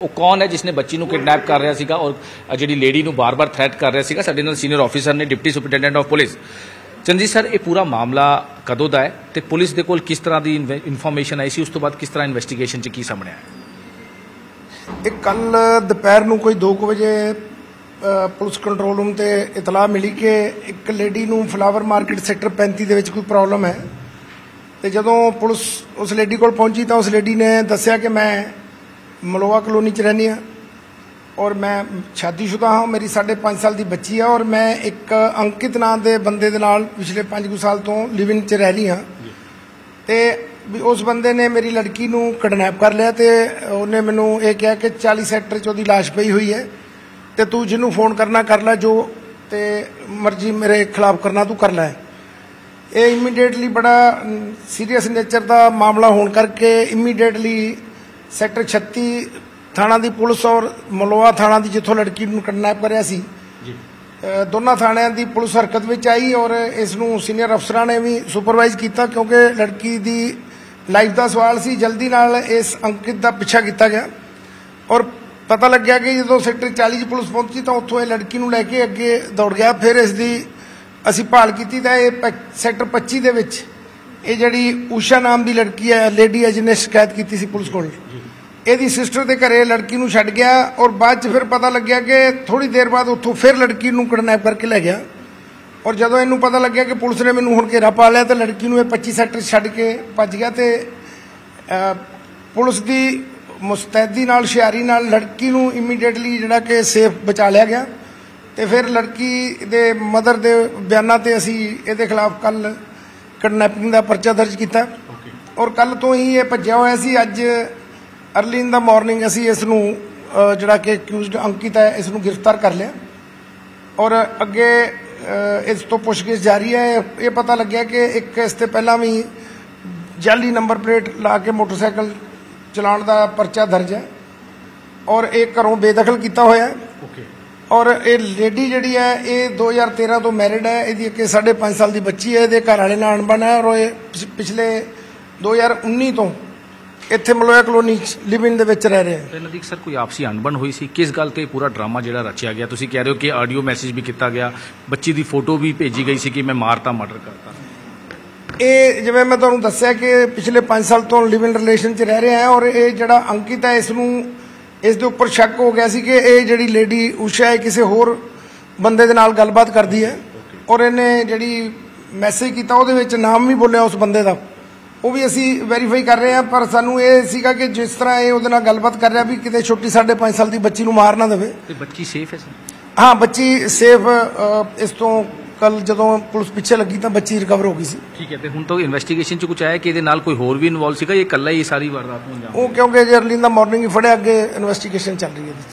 ਉਹ ਕੌਣ ਹੈ ਜਿਸਨੇ ਬੱਚੀ ਨੂੰ ਕਿਡਨੈਪ ਕਰ ਰਿਹਾ ਸੀਗਾ ਔਰ ਜਿਹੜੀ ਲੇਡੀ ਨੂੰ ਬਾਰ-ਬਾਰ ਥ੍ਰੈਟ ਕਰ ਰਿਹਾ ਸੀਗਾ? ਸਾਡੇ ਨਾਲ ਸੀਨੀਅਰ ਆਫੀਸਰ ਨੇ ਡਿਪਟੀ ਸੁਪਰਡੈਂਟੈਂਟ ਆਫ ਪੁਲਿਸ ਚੰਜੀ ਸਰ, ਇਹ ਪੂਰਾ ਮਾਮਲਾ ਕਦੋਂ ਦਾ ਹੈ ਤੇ ਪੁਲਿਸ ਦੇ ਕੋਲ ਕਿਸ ਤਰ੍ਹਾਂ ਦੀ ਇਨਫੋਰਮੇਸ਼ਨ ਆਈ ਸੀ? ਉਸ ਤੋਂ ਬਾਅਦ ਕਿਸ ਤਰ੍ਹਾਂ ਇਨਵੈਸਟੀਗੇਸ਼ਨ 'ਚ ਕੀ ਸਾਹਮਣੇ ਆਇਆ? ਇਹ ਕੱਲ ਦੁਪਹਿਰ ਨੂੰ ਕੋਈ 2 ਵਜੇ ਪੁਲਿਸ ਕੰਟਰੋਲ ਰੂਮ ਤੇ ਇਤਲਾਹ ਮਿਲੀ ਕਿ ਇੱਕ ਲੇਡੀ ਨੂੰ ਫਲਾਵਰ ਮਾਰਕੀਟ ਸੈਕਟਰ 35 ਦੇ ਵਿੱਚ ਕੋਈ ਪ੍ਰੋਬਲਮ ਹੈ। ਤੇ ਜਦੋਂ ਪੁਲਿਸ ਉਸ ਲੇਡੀ ਕੋਲ ਪਹੁੰਚੀ ਤਾਂ ਉਸ ਲੇਡੀ ਨੇ ਦੱਸਿਆ ਕਿ ਮੈਂ ਮਲੋਆ ਕਲੋਨੀ ਚ ਰਹਿੰਦੀ ਹਾਂ। ਔਰ ਮੈਂ ਸ਼ਾਦੀशुदा ਹਾਂ। ਮੇਰੀ 5.5 ਸਾਲ ਦੀ ਬੱਚੀ ਹੈ ਔਰ ਮੈਂ ਇੱਕ ਅੰਕਿਤ ਨਾਂ ਦੇ ਬੰਦੇ ਦੇ ਨਾਲ ਪਿਛਲੇ 5 ਸਾਲ ਤੋਂ ਲਿਵਿੰਗ ਚ ਰਹਿ ਰਹੀ ਹਾਂ। ਤੇ ਵੀ ਉਸ ਬੰਦੇ ਨੇ ਮੇਰੀ ਲੜਕੀ ਨੂੰ ਕਿਡਨੈਪ ਕਰ ਲਿਆ ਤੇ ਉਹਨੇ ਮੈਨੂੰ ਇਹ ਕਿਹਾ ਕਿ 40 ਸੈਕਟਰ 'ਚ ਉਹਦੀ ਲਾਸ਼ ਪਈ ਹੋਈ ਹੈ ਤੇ ਤੂੰ ਜਿਹਨੂੰ ਫੋਨ ਕਰਨਾ ਕਰ ਲੈ ਜੋ ਤੇ ਮਰਜ਼ੀ ਮੇਰੇ ਖਿਲਾਫ ਕਰਨਾ ਤੂੰ ਕਰ ਲੈ। ਇਹ ਇਮੀਡੀਏਟਲੀ ਬੜਾ ਸੀਰੀਅਸ ਨੇਚਰ ਦਾ ਮਾਮਲਾ ਹੋਣ ਕਰਕੇ ਇਮੀਡੀਏਟਲੀ ਸੈਕਟਰ 36 ਥਾਣਾ ਦੀ ਪੁਲਿਸ ਔਰ ਮਲੋਆ ਥਾਣਾ ਦੀ ਜਿੱਥੋਂ ਲੜਕੀ ਨੂੰ ਕਿਡਨੈਪ ਕਰਿਆ ਸੀ। ਜੀ। ਦੋਨਾਂ ਥਾਣਿਆਂ ਦੀ ਪੁਲਿਸ ਹਰਕਤ ਵਿੱਚ ਆਈ ਔਰ ਇਸ ਨੂੰ ਸੀਨੀਅਰ ਅਫਸਰਾਂ ਨੇ ਵੀ ਸੁਪਰਵਾਈਜ਼ ਕੀਤਾ ਕਿਉਂਕਿ ਲੜਕੀ ਦੀ ਲਾਈਫ ਦਾ ਸਵਾਲ ਸੀ। ਜਲਦੀ ਨਾਲ ਇਸ ਅੰਕਿਤ ਦਾ ਪਿੱਛਾ ਕੀਤਾ ਗਿਆ ਔਰ ਪਤਾ ਲੱਗਿਆ ਕਿ ਜਦੋਂ ਸੈਕਟਰ 40 'ਚ ਪੁਲਿਸ ਪਹੁੰਚੀ ਤਾਂ ਉੱਥੋਂ ਇਹ ਲੜਕੀ ਨੂੰ ਲੈ ਕੇ ਅੱਗੇ ਦੌੜ ਗਿਆ। ਫਿਰ ਇਸ ਦੀ ਅਸੀਂ ਭਾਲ ਕੀਤੀ ਤਾਂ ਇਹ ਸੈਕਟਰ 25 ਦੇ ਵਿੱਚ ਇਹ ਜਿਹੜੀ ਊਸ਼ਾ ਨਾਮ ਦੀ ਲੜਕੀ ਹੈ ਲੇਡੀ ਹੈ ਜਿਹਨੇ ਸ਼ਿਕਾਇਤ ਕੀਤੀ ਸੀ ਪੁਲਿਸ ਕੋਲ। ਇਹਦੀ ਸਿਸਟਰ ਦੇ ਘਰੇ ਲੜਕੀ ਨੂੰ ਛੱਡ ਗਿਆ ਔਰ ਬਾਅਦ ਚ ਫਿਰ ਪਤਾ ਲੱਗਿਆ ਕਿ ਥੋੜੀ ਦੇਰ ਬਾਅਦ ਉੱਥੋਂ ਫਿਰ ਲੜਕੀ ਨੂੰ ਕਿਡਨੈਪ ਕਰਕੇ ਲੈ ਗਿਆ। ਔਰ ਜਦੋਂ ਇਹਨੂੰ ਪਤਾ ਲੱਗਿਆ ਕਿ ਪੁਲਿਸ ਨੇ ਮੈਨੂੰ ਹੁਣ ਘੇਰਾ ਪਾ ਲਿਆ ਤੇ ਲੜਕੀ ਨੂੰ ਇਹ 25 ਸੈਕਟਰ ਛੱਡ ਕੇ ਭੱਜ ਗਿਆ ਤੇ ਪੁਲਿਸ ਦੀ ਮੁਸਤੈਦੀ ਨਾਲ ਹੁਸ਼ਿਆਰੀ ਨਾਲ ਲੜਕੀ ਨੂੰ ਇਮੀਡੀਏਟਲੀ ਜਿਹੜਾ ਕਿ ਸੇਫ ਬਚਾ ਲਿਆ ਗਿਆ। ਤੇ ਫਿਰ ਲੜਕੀ ਦੇ ਮਦਰ ਦੇ ਬਿਆਨਾਂ ਤੇ ਅਸੀਂ ਇਹਦੇ ਖਿਲਾਫ ਕੱਲ ਕਿਡਨੈਪਿੰਗ ਦਾ ਪਰਚਾ ਦਰਜ ਕੀਤਾ। ਔਰ ਕੱਲ ਤੋਂ ਹੀ ਇਹ ਭੱਜਿਆ ਹੋਇਆ ਸੀ। ਅੱਜ ਅਰਲੀ ਇਨ ਦਾ ਮਾਰਨਿੰਗ ਅਸੀਂ ਇਸ ਨੂੰ ਜਿਹੜਾ ਕਿ ਅਕਿਊਜ਼ਡ ਅੰਕਿਤ ਹੈ ਇਸ ਨੂੰ ਗ੍ਰਿਫਤਾਰ ਕਰ ਲਿਆ। ਔਰ ਅੱਗੇ ਇਸ ਤੋਂ ਪੁੱਛਗਿੱਛ ਜਾਰੀ ਹੈ। ਇਹ- ਪਤਾ ਲੱਗਿਆ ਕਿ ਇੱਕ ਇਸ ਤੇ ਪਹਿਲਾਂ ਵੀ ਜਾਲੀ ਨੰਬਰ ਪਲੇਟ ਲਾ ਕੇ ਮੋਟਰਸਾਈਕਲ ਚਲਾਉਣ ਦਾ ਪਰਚਾ ਦਰਜ ਹੈ। ਔਰ ਇਹ ਘਰੋਂ ਬੇਦਖਲ ਕੀਤਾ ਹੋਇਆ ਓਕੇ। ਔਰ ਇਹ ਲੇਡੀ ਜਿਹੜੀ ਹੈ ਇਹ 2013 ਤੋਂ ਮੈਰਿਡ ਹੈ। ਇਹਦੀ ਇੱਕ 5.5 ਸਾਲ ਦੀ ਬੱਚੀ ਹੈ। ਇਹਦੇ ਘਰ ਵਾਲੇ ਨਾਲ ਅਣਬਣ ਹੈ। ਔਰ ਇਹ ਪਿਛ- ਪਿਛਲੇ 2019 ਤੋਂ ਇੱਥੇ ਮਲੋਇਆ ਕਲੋਨੀ ਲਿਵਿੰਗ ਦੇ ਵਿੱਚ ਰਹਿ ਰਿਹਾ। ਹੈ ਦੀ ਸਰ ਕੋਈ ਆਪਸੀ ਅਣਬਣ ਹੋਈ ਸੀ? ਕਿਸ ਗੱਲ ਤੇ ਪੂਰਾ ਡਰਾਮਾ ਜਿਹੜਾ ਰਚਿਆ ਗਿਆ? ਤੁਸੀਂ ਕਹਿ ਰਹੇ ਹੋ ਕਿ ਆਡੀਓ ਮੈਸੇਜ ਵੀ ਕੀਤਾ ਗਿਆ। ਬੱਚੀ ਦੀ ਫੋਟੋ ਵੀ ਭੇਜੀ ਗਈ ਸੀ ਕਿ ਮੈਂ ਮਾਰਤਾ ਮਰਡਰ ਕਰਤਾ। ਇਹ ਜਿਵੇਂ ਮੈਂ ਤੁਹਾਨੂੰ ਦੱਸਿਆ ਕਿ ਪਿਛਲੇ 5 ਸਾਲ ਤੋਂ ਲਿਵ ਇਨ ਰਿਲੇਸ਼ਨ 'ਚ ਰਹਿ ਰਿਹਾ ਹੈ ਔਰ ਇਹ ਜਿਹੜਾ ਅੰਕਿਤ ਹੈ ਇਸ ਨੂੰ ਇਸ ਦੇ ਉੱਪਰ ਸ਼ੱਕ ਹੋ ਗਿਆ ਸੀ ਕਿ ਇਹ ਜਿਹੜੀ ਲੇਡੀ ਊਸ਼ਾ ਹੈ ਕਿਸੇ ਹੋਰ ਬੰਦੇ ਦੇ ਨਾਲ ਗੱਲਬਾਤ ਕਰਦੀ ਹੈ। ਔਰ ਇਹਨੇ ਜਿਹੜੀ ਮੈਸੇਜ ਕੀਤਾ ਉਹਦੇ ਵਿੱਚ ਨਾਮ ਵੀ ਬੋਲਿਆ ਉਸ ਬੰਦੇ ਦਾ। ਉਹ ਵੀ ਅਸੀਂ ਵੈਰੀਫਾਈ ਕਰ ਰਹੇ ਹਾਂ ਪਰ ਸਾਨੂੰ ਇਹ ਸੀਗਾ ਕਿ ਜਿਸ ਤਰ੍ਹਾਂ ਇਹ ਉਹਦੇ ਨਾਲ ਗੱਲਬਾਤ ਕਰ ਰਿਹਾ ਵੀ ਕਿਤੇ ਛੋਟੀ 5.5 ਸਾਲ ਦੀ ਬੱਚੀ ਨੂੰ ਮਾਰ ਨਾ ਦੇਵੇ। ਤੇ ਬੱਚੀ ਸੇਫ ਹੈ ਸਰ? ਹਾਂ ਬੱਚੀ ਸੇਫ ਇਸ ਤੋਂ ਕੱਲ ਜਦੋਂ ਪੁਲਿਸ ਪਿੱਛੇ ਲੱਗੀ ਤਾਂ ਬੱਚੀ ਰਿਕਵਰ ਹੋ ਗਈ ਸੀ। ਠੀਕ ਹੈ ਤੇ ਹੁਣ ਤੋਂ ਇਨਵੈਸਟੀਗੇਸ਼ਨ 'ਚ ਕੁਝ ਆਇਆ ਕਿ ਇਹਦੇ ਨਾਲ ਕੋਈ ਹੋਰ ਵੀ ਇਨਵੋਲਵ ਸੀਗਾ ਇਹ ਇਕੱਲਾ ਹੀ ਸਾਰੀ ਵਾਰਦਾਤ ਨੂੰ ਅੰਜਾਮ ਉਹ ਕਿਉਂਕਿ ਜੇ ਅਰਲੀ ਦਾ ਮਾਰਨਿੰਗ ਹੀ ਫੜਿਆ ਅੱਗੇ ਇਨਵੈਸਟੀਗੇਸ਼ਨ ਚੱਲ ਰਹੀ ਹੈ।